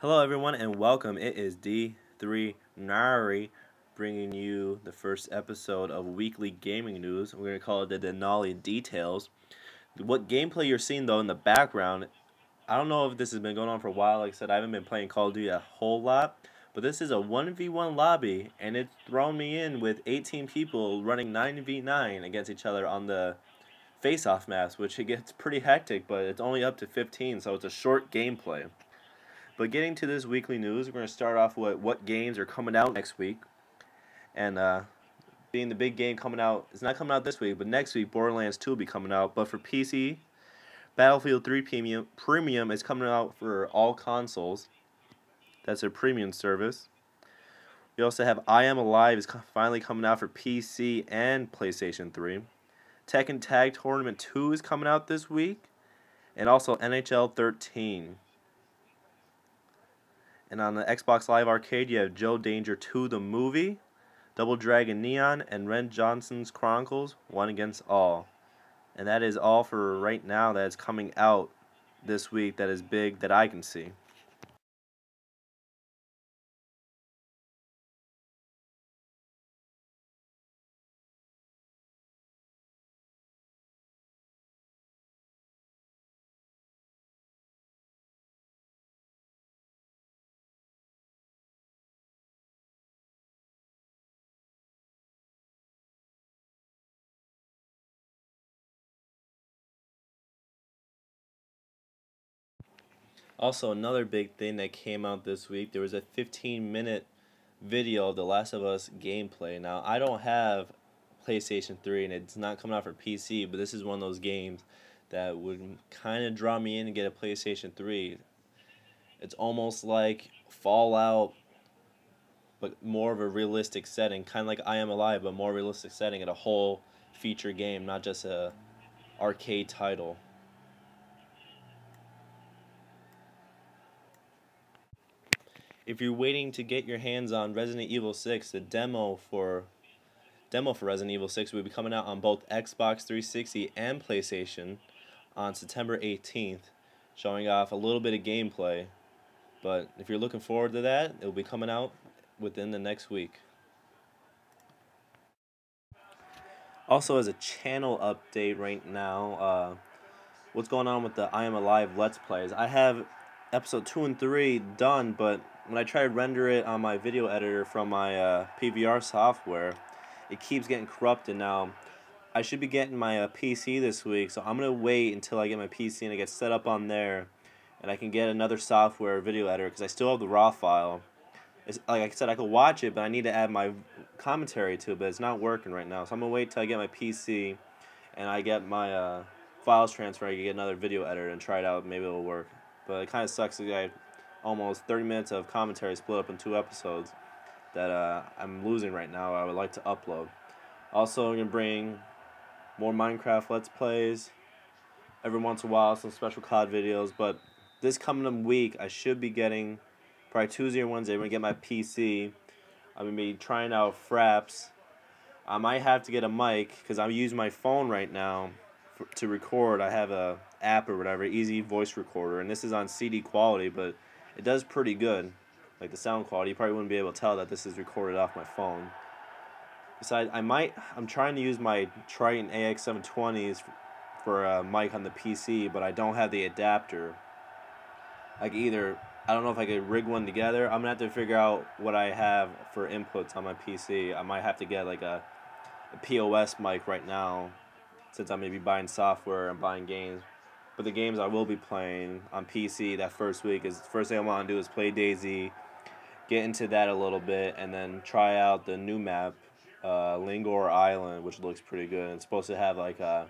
Hello, everyone, and welcome. It is D3 Nari bringing you the first episode of Weekly Gaming News. We're going to call it the Denali Details. What gameplay you're seeing, though, in the background, I don't know if this has been going on for a while. Like I said, I haven't been playing Call of Duty a whole lot, but this is a 1v1 lobby, and it's thrown me in with 18 people running 9v9 against each other on the face-off maps, which it gets pretty hectic, but it's only up to 15, so it's a short gameplay. But getting to this weekly news, we're going to start off with what games are coming out next week. And uh, being the big game coming out, it's not coming out this week, but next week Borderlands 2 will be coming out. But for PC, Battlefield 3 Premium, Premium is coming out for all consoles. That's their premium service. We also have I Am Alive is finally coming out for PC and PlayStation 3. Tekken Tag Tournament 2 is coming out this week. And also NHL 13. And on the Xbox Live Arcade, you have Joe Danger 2, the movie, Double Dragon Neon, and Ren Johnson's Chronicles, One Against All. And that is all for right now that is coming out this week that is big that I can see. Also, another big thing that came out this week, there was a 15 minute video of The Last of Us gameplay. Now, I don't have PlayStation 3 and it's not coming out for PC, but this is one of those games that would kind of draw me in to get a PlayStation 3. It's almost like Fallout, but more of a realistic setting, kind of like I Am Alive, but more realistic setting at a whole feature game, not just a arcade title. If you're waiting to get your hands on Resident Evil 6, the demo for demo for Resident Evil 6 will be coming out on both Xbox 360 and PlayStation on September 18th, showing off a little bit of gameplay. But if you're looking forward to that, it will be coming out within the next week. Also, as a channel update right now, uh, what's going on with the I Am Alive Let's Plays? I have episode 2 and 3 done, but when I try to render it on my video editor from my uh, PVR software, it keeps getting corrupted. Now, I should be getting my uh, PC this week, so I'm going to wait until I get my PC and I get set up on there, and I can get another software video editor, because I still have the raw file. It's, like I said, I could watch it, but I need to add my commentary to it, but it's not working right now. So I'm going to wait till I get my PC, and I get my uh, files transferred, I can get another video editor and try it out, maybe it'll work. But it kind of sucks that I almost 30 minutes of commentary split up in two episodes that uh, I'm losing right now. I would like to upload. Also, I'm to bring more Minecraft Let's Plays every once in a while, some special COD videos. But this coming week, I should be getting, probably Tuesday or Wednesday, I'm to get my PC. I'm to be trying out Fraps. I might have to get a mic because I'm using my phone right now for, to record. I have a app or whatever, easy voice recorder, and this is on CD quality, but it does pretty good. Like the sound quality, you probably wouldn't be able to tell that this is recorded off my phone. Besides, I might, I'm trying to use my Tritton AX720s for a mic on the PC, but I don't have the adapter. Like either, I don't know if I could rig one together. I'm gonna have to figure out what I have for inputs on my PC. I might have to get like a, a POS mic right now, since I'm maybe buying software and buying games. But the games I will be playing on PC that first week is first thing I want to do is play DayZ, get into that a little bit, and then try out the new map, uh, Lingor Island, which looks pretty good. It's supposed to have like a,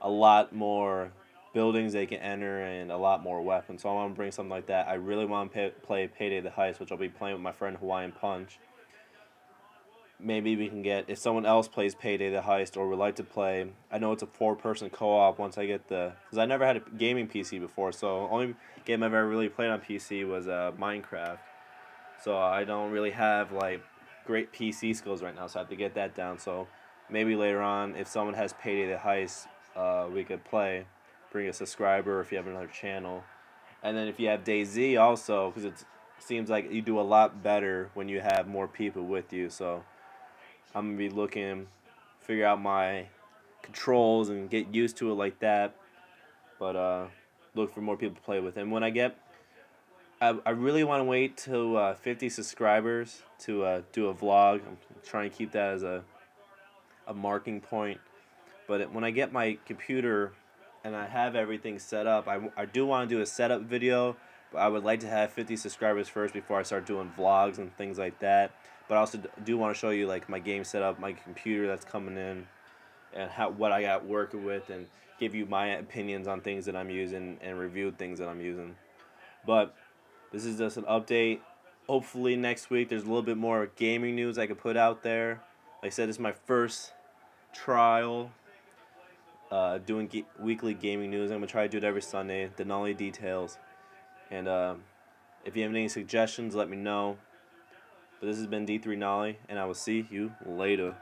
a lot more buildings they can enter and a lot more weapons. So I want to bring something like that. I really want to pay, play Payday the Heist, which I'll be playing with my friend Hawaiian Punch maybe we can get if someone else plays Payday the Heist or would like to play. I know it's a four-person co-op. Once I get the because I never had a gaming PC before, so only game I've ever really played on PC was uh, Minecraft. So I don't really have like great PC skills right now, so I have to get that down. So maybe later on, if someone has Payday the Heist, uh, we could play. Bring a subscriber if you have another channel. And then if you have DayZ also, because it seems like you do a lot better when you have more people with you. So I'm gonna be looking, figure out my controls and get used to it like that. But uh, look for more people to play with. And when I get, I, I really want to wait till uh, 50 subscribers to uh, do a vlog. I'm trying to keep that as a a marking point. But when I get my computer and I have everything set up, I, I do want to do a setup video, I would like to have 50 subscribers first before I start doing vlogs and things like that. But I also do want to show you like my game setup, my computer that's coming in, and how what I got working with, and give you my opinions on things that I'm using and review things that I'm using. But this is just an update. Hopefully next week there's a little bit more gaming news I could put out there. Like I said, this is my first trial uh, doing weekly gaming news. I'm gonna try to do it every Sunday. Denali details, and uh, if you have any suggestions, let me know. But this has been D3nali, and I will see you later.